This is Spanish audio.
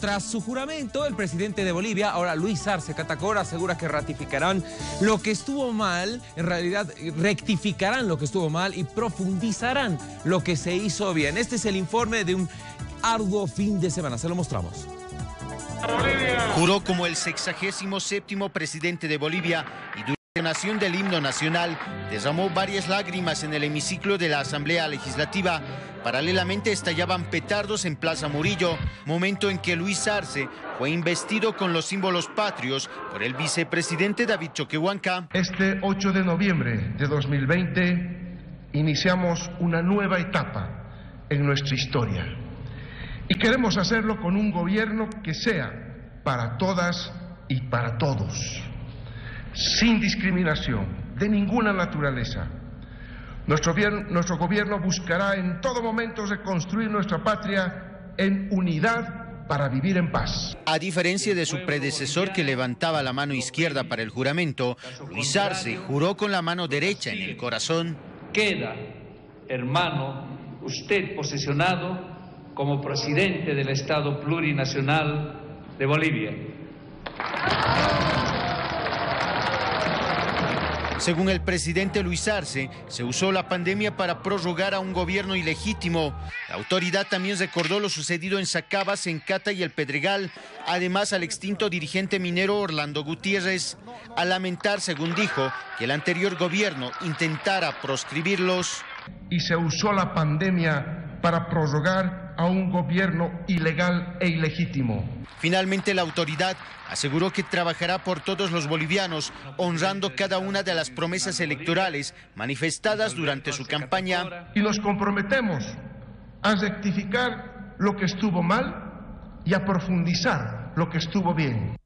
Tras su juramento, el presidente de Bolivia, ahora Luis Arce Catacora, asegura que ratificarán lo que estuvo mal, en realidad rectificarán lo que estuvo mal y profundizarán lo que se hizo bien. Este es el informe de un arduo fin de semana, se lo mostramos. Juró como el 67 presidente de Bolivia y durante la nación del himno nacional derramó varias lágrimas en el hemiciclo de la Asamblea Legislativa. Paralelamente estallaban petardos en Plaza Murillo, momento en que Luis Arce fue investido con los símbolos patrios por el vicepresidente David Choquehuanca. Este 8 de noviembre de 2020 iniciamos una nueva etapa en nuestra historia y queremos hacerlo con un gobierno que sea para todas y para todos, sin discriminación de ninguna naturaleza. Nuestro, nuestro gobierno buscará en todo momento reconstruir nuestra patria en unidad para vivir en paz. A diferencia de su predecesor que levantaba la mano izquierda para el juramento, Luis Arce juró con la mano derecha en el corazón. Queda, hermano, usted posesionado como presidente del Estado plurinacional de Bolivia. Según el presidente Luis Arce, se usó la pandemia para prorrogar a un gobierno ilegítimo. La autoridad también recordó lo sucedido en Sacabas, en Cata y el Pedregal, además al extinto dirigente minero Orlando Gutiérrez, a lamentar, según dijo, que el anterior gobierno intentara proscribirlos. Y se usó la pandemia para prorrogar a un gobierno ilegal e ilegítimo. Finalmente la autoridad aseguró que trabajará por todos los bolivianos, honrando cada una de las promesas electorales manifestadas durante su campaña. Y nos comprometemos a rectificar lo que estuvo mal y a profundizar lo que estuvo bien.